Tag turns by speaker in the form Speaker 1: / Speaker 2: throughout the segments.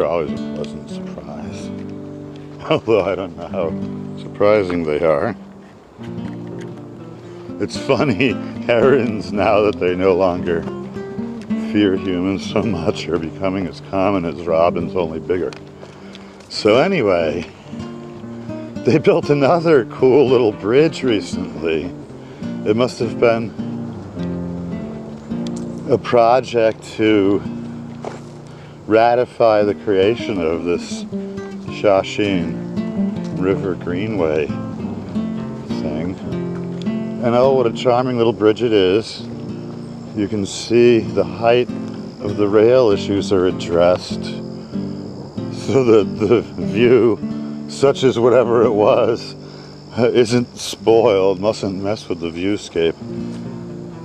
Speaker 1: They're always a pleasant surprise. Although I don't know how surprising they are. It's funny, herons, now that they no longer fear humans so much, are becoming as common as robins, only bigger. So anyway, they built another cool little bridge recently. It must have been a project to ratify the creation of this Shawsheen River Greenway thing. And oh, what a charming little bridge it is. You can see the height of the rail issues are addressed. So that the view, such as whatever it was, isn't spoiled, mustn't mess with the viewscape.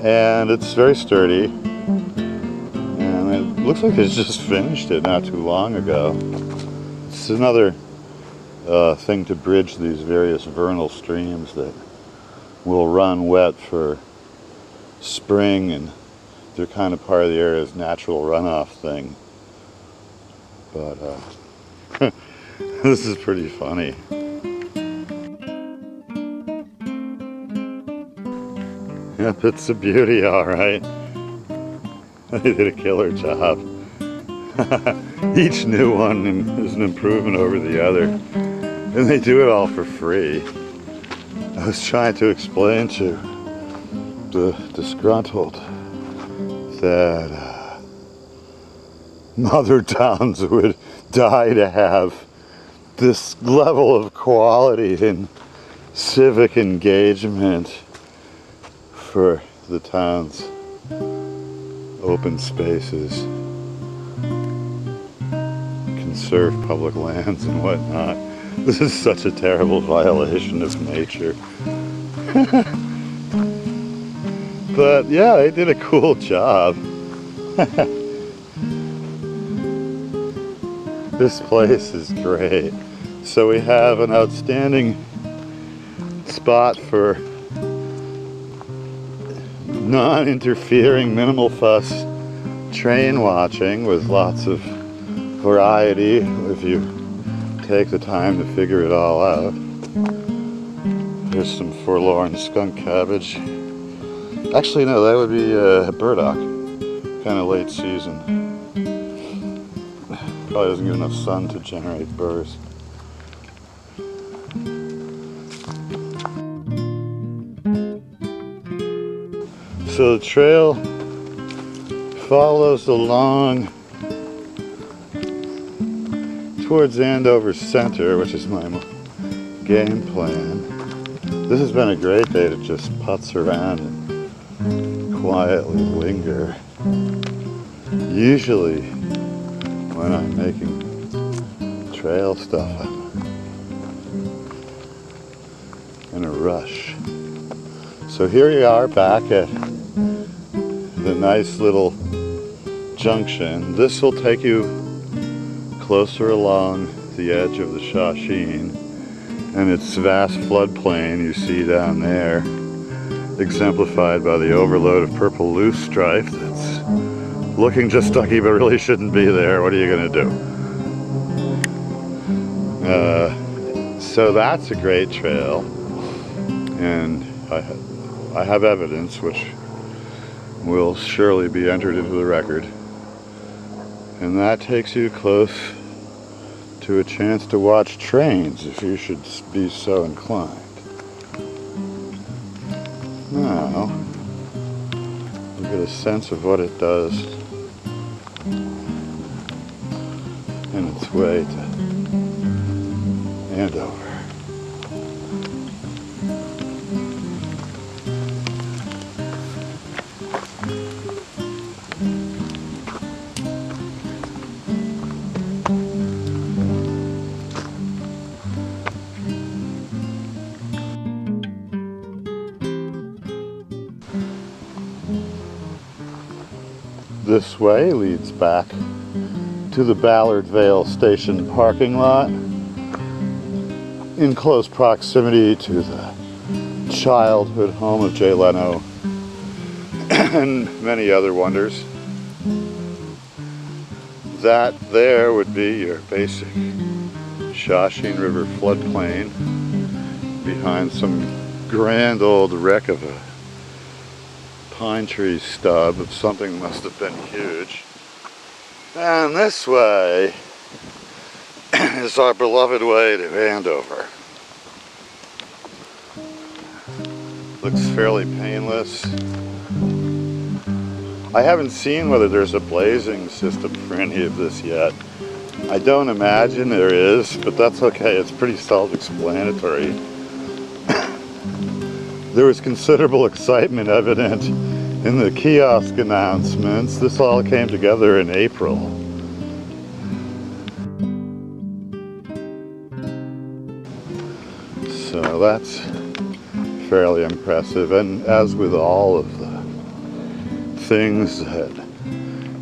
Speaker 1: And it's very sturdy. Looks like it's just finished it not too long ago. It's another uh, thing to bridge these various vernal streams that will run wet for spring and they're kind of part of the area's natural runoff thing. But uh, this is pretty funny. Yep, it's a beauty, all right. They did a killer job. Each new one is an improvement over the other. And they do it all for free. I was trying to explain to the disgruntled that uh, mother towns would die to have this level of quality and civic engagement for the town's open spaces, conserve public lands and whatnot. This is such a terrible violation of nature. but yeah, they did a cool job. this place is great. So we have an outstanding spot for non-interfering, minimal fuss train watching with lots of variety if you take the time to figure it all out. Here's some forlorn skunk cabbage. Actually, no, that would be uh, burdock. Kind of late season. Probably doesn't get enough sun to generate burrs. So the trail follows along towards Andover Center, which is my game plan. This has been a great day to just putz around and quietly linger. Usually when I'm making trail stuff, I'm in a rush. So here we are back at the nice little junction. This will take you closer along the edge of the Shawsheen and its vast floodplain you see down there exemplified by the overload of purple loosestrife that's looking just ducky but really shouldn't be there. What are you going to do? Uh, so that's a great trail and I, I have evidence which will surely be entered into the record. And that takes you close to a chance to watch trains if you should be so inclined. Now, you get a sense of what it does in its way to Andover. This way leads back to the Ballard Vale Station parking lot in close proximity to the childhood home of Jay Leno and many other wonders. that there would be your basic Shawsheen River floodplain behind some grand old wreck of a pine tree stub of something must have been huge. And this way is our beloved way to Andover. Looks fairly painless. I haven't seen whether there's a blazing system for any of this yet. I don't imagine there is, but that's okay. It's pretty self-explanatory. There was considerable excitement evident in the kiosk announcements. This all came together in April. So that's fairly impressive. And as with all of the things that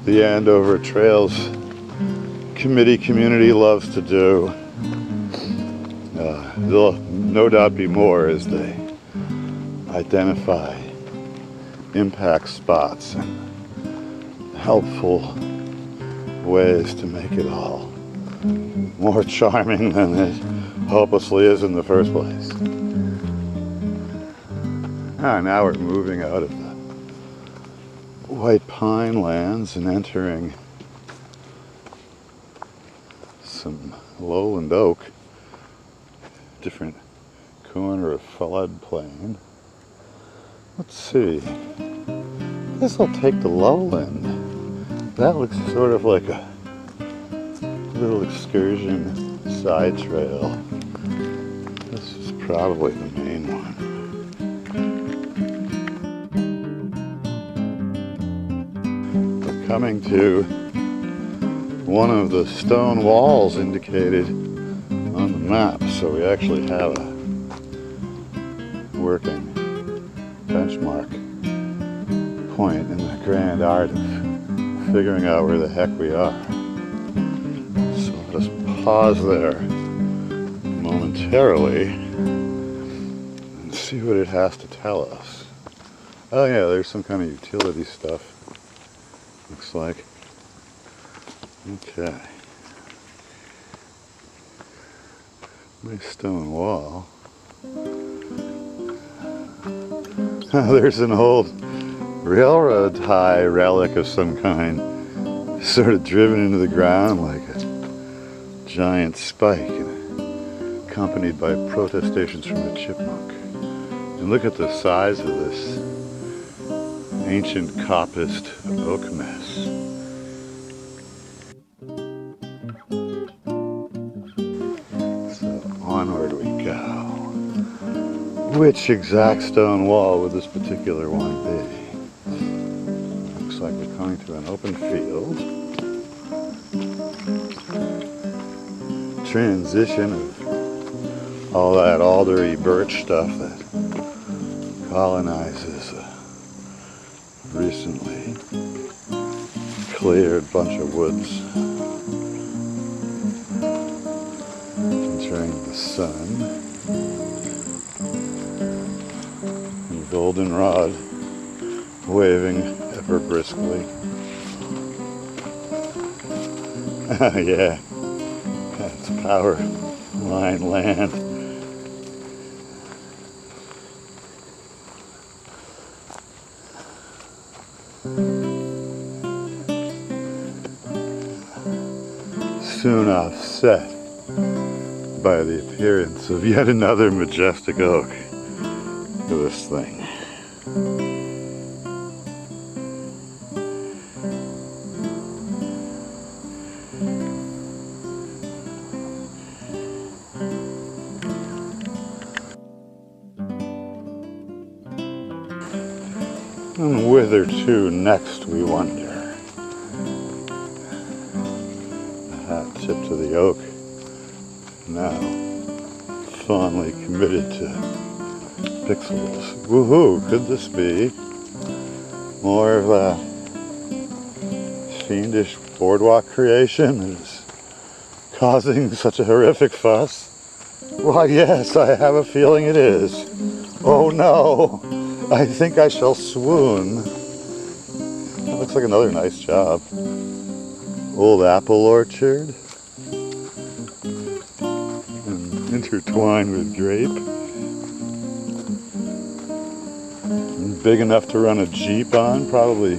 Speaker 1: the Andover Trails Committee community loves to do, uh, there'll no doubt be more as they identify impact spots and helpful ways to make it all more charming than it hopelessly is in the first place. Ah, now we're moving out of the white pine lands and entering some lowland oak, different corner of floodplain. Let's see. I guess I'll take the lowland. That looks sort of like a little excursion side trail. This is probably the main one. We're coming to one of the stone walls indicated on the map, so we actually have a working benchmark point in the grand art of figuring out where the heck we are. So let us pause there momentarily and see what it has to tell us. Oh yeah, there's some kind of utility stuff. Looks like. Okay. Nice stone wall. There's an old railroad tie relic of some kind, sort of driven into the ground like a giant spike, and accompanied by protestations from a chipmunk. And look at the size of this ancient coppiced oak mess. Which exact stone wall would this particular one be? Looks like we're coming to an open field. Transition of all that aldery birch stuff that colonizes a recently cleared bunch of woods. Entering the sun. Goldenrod waving ever briskly. yeah, that's power line land. Soon offset by the appearance of yet another majestic oak. At this thing. And whither to next, we wonder. The hat tip to the oak, now fondly committed to pixels. Woohoo, could this be more of a fiendish boardwalk creation that is causing such a horrific fuss? Why, yes, I have a feeling it is. Oh no! I think I shall swoon. That looks like another nice job. old apple orchard and intertwined with grape. Big enough to run a Jeep on, probably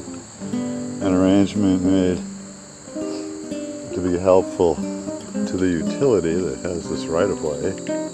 Speaker 1: an arrangement made to be helpful to the utility that has this right of way.